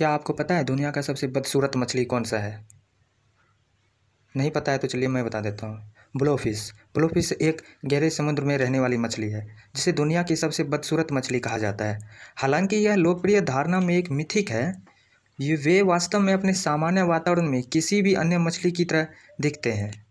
क्या आपको पता है दुनिया का सबसे बदसूरत मछली कौन सा है? नहीं पता है तो चलिए मैं बता देता हूँ। ब्लोफिश। ब्लोफिश एक गहरे समुद्र में रहने वाली मछली है, जिसे दुनिया की सबसे बदसूरत मछली कहा जाता है। हालाँकि यह लोकप्रिय धारणा में एक मिथिक है। ये वे वास्तव में अपने सामान्य वातावरण में किसी भी अन्य मछली की तरह दिखते हैं।